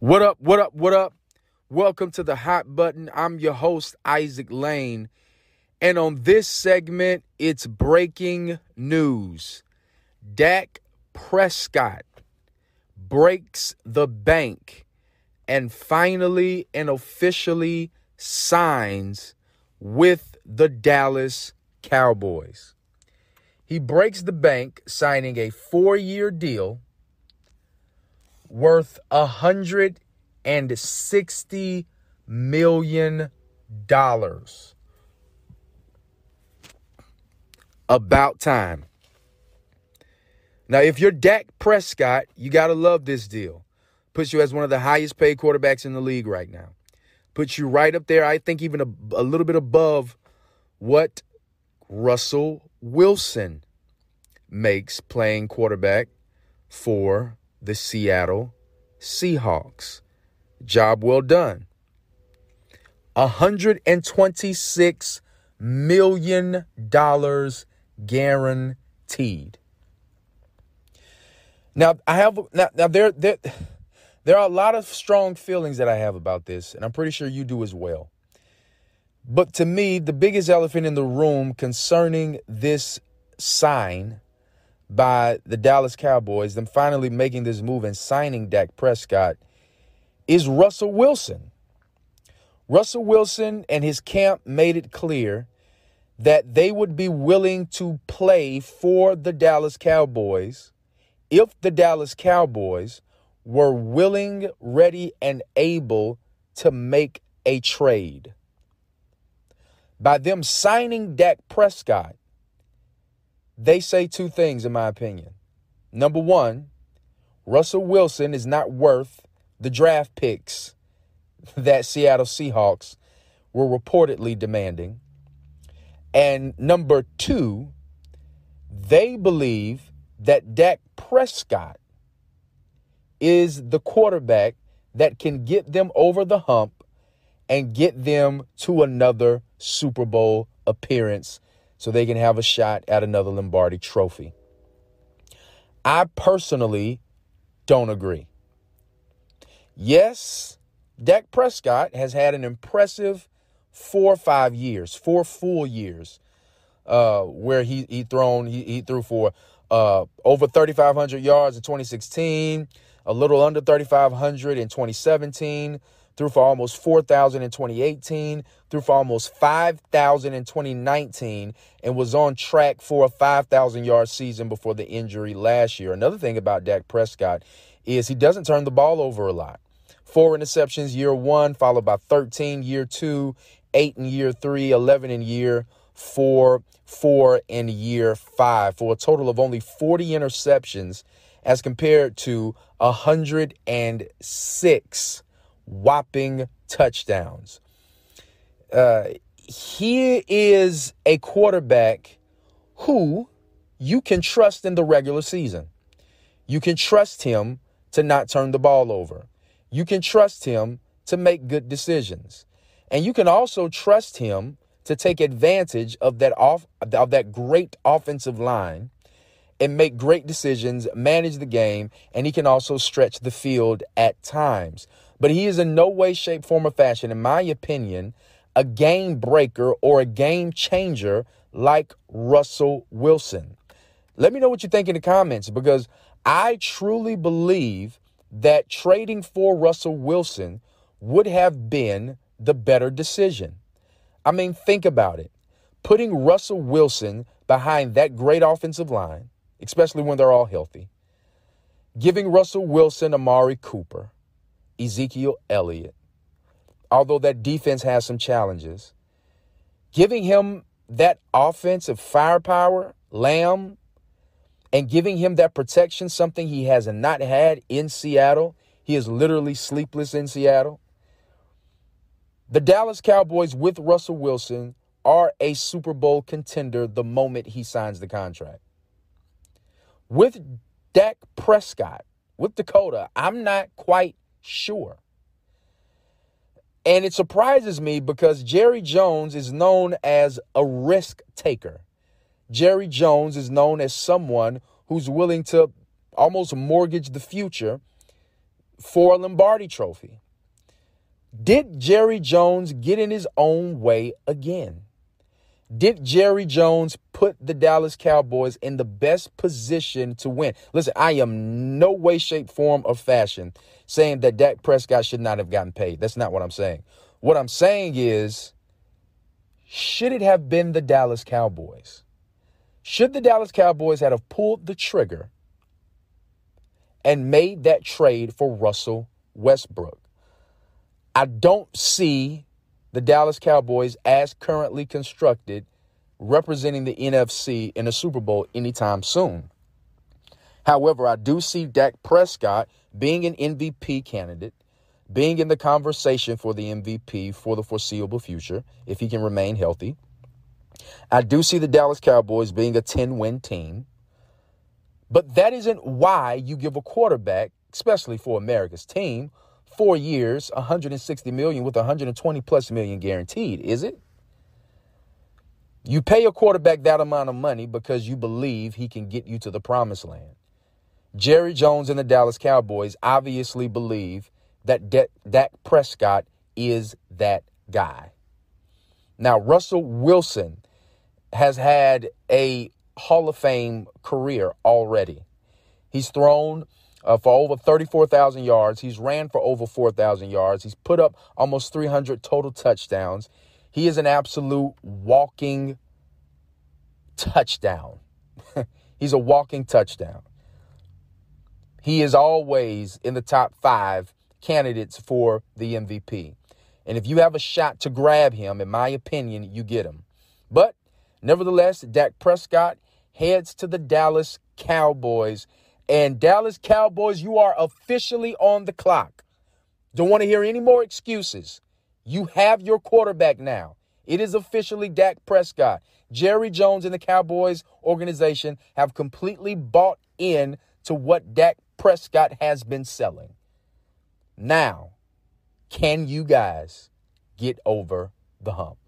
What up, what up, what up? Welcome to the Hot Button. I'm your host, Isaac Lane. And on this segment, it's breaking news. Dak Prescott breaks the bank and finally and officially signs with the Dallas Cowboys. He breaks the bank, signing a four year deal worth a hundred and sixty million dollars. About time. Now, if you're Dak Prescott, you got to love this deal. Puts you as one of the highest paid quarterbacks in the league right now. Puts you right up there, I think, even a, a little bit above what Russell Wilson makes playing quarterback for the Seattle Seahawks. Job well done. $126 million guaranteed. Now, I have now, now there, there there are a lot of strong feelings that I have about this, and I'm pretty sure you do as well. But to me, the biggest elephant in the room concerning this sign by the Dallas Cowboys, them finally making this move and signing Dak Prescott, is Russell Wilson. Russell Wilson and his camp made it clear that they would be willing to play for the Dallas Cowboys if the Dallas Cowboys were willing, ready, and able to make a trade. By them signing Dak Prescott, they say two things, in my opinion. Number one, Russell Wilson is not worth the draft picks that Seattle Seahawks were reportedly demanding. And number two, they believe that Dak Prescott is the quarterback that can get them over the hump and get them to another Super Bowl appearance so they can have a shot at another Lombardi trophy. I personally don't agree. Yes, Dak Prescott has had an impressive four or five years, four full years, uh, where he he thrown he, he threw for uh, over 3,500 yards in 2016, a little under 3,500 in 2017, threw for almost 4,000 in 2018, threw for almost 5,000 in 2019, and was on track for a 5,000 yard season before the injury last year. Another thing about Dak Prescott is he doesn't turn the ball over a lot. Four interceptions year one, followed by 13 year two, eight in year three, 11 in year four, four in year five, for a total of only 40 interceptions as compared to 106 whopping touchdowns. Uh, he is a quarterback who you can trust in the regular season. You can trust him to not turn the ball over. You can trust him to make good decisions. And you can also trust him to take advantage of that off of that great offensive line and make great decisions, manage the game, and he can also stretch the field at times. But he is in no way, shape, form, or fashion, in my opinion, a game breaker or a game changer like Russell Wilson. Let me know what you think in the comments because I truly believe that trading for Russell Wilson would have been the better decision. I mean, think about it. Putting Russell Wilson behind that great offensive line, especially when they're all healthy, giving Russell Wilson Amari Cooper, Ezekiel Elliott, although that defense has some challenges, giving him that offensive firepower, Lamb, and giving him that protection, something he has not had in Seattle. He is literally sleepless in Seattle. The Dallas Cowboys with Russell Wilson are a Super Bowl contender the moment he signs the contract. With Dak Prescott, with Dakota, I'm not quite Sure. And it surprises me because Jerry Jones is known as a risk taker. Jerry Jones is known as someone who's willing to almost mortgage the future for a Lombardi trophy. Did Jerry Jones get in his own way again? Did Jerry Jones put the Dallas Cowboys in the best position to win? Listen, I am no way, shape, form, or fashion saying that Dak Prescott should not have gotten paid. That's not what I'm saying. What I'm saying is, should it have been the Dallas Cowboys? Should the Dallas Cowboys have pulled the trigger and made that trade for Russell Westbrook? I don't see the Dallas Cowboys, as currently constructed, representing the NFC in the Super Bowl anytime soon. However, I do see Dak Prescott being an MVP candidate, being in the conversation for the MVP for the foreseeable future, if he can remain healthy. I do see the Dallas Cowboys being a 10 win team. But that isn't why you give a quarterback, especially for America's team, four years, 160 million with 120 plus million guaranteed, is it? You pay a quarterback that amount of money because you believe he can get you to the promised land. Jerry Jones and the Dallas Cowboys obviously believe that De- Dak Prescott is that guy. Now, Russell Wilson has had a Hall of Fame career already. He's thrown uh, for over 34,000 yards. He's ran for over 4,000 yards. He's put up almost 300 total touchdowns. He is an absolute walking touchdown. He's a walking touchdown. He is always in the top five candidates for the MVP. And if you have a shot to grab him, in my opinion, you get him. But nevertheless, Dak Prescott heads to the Dallas Cowboys and Dallas Cowboys, you are officially on the clock. Don't want to hear any more excuses. You have your quarterback now. It is officially Dak Prescott. Jerry Jones and the Cowboys organization have completely bought in to what Dak Prescott has been selling. Now, can you guys get over the hump?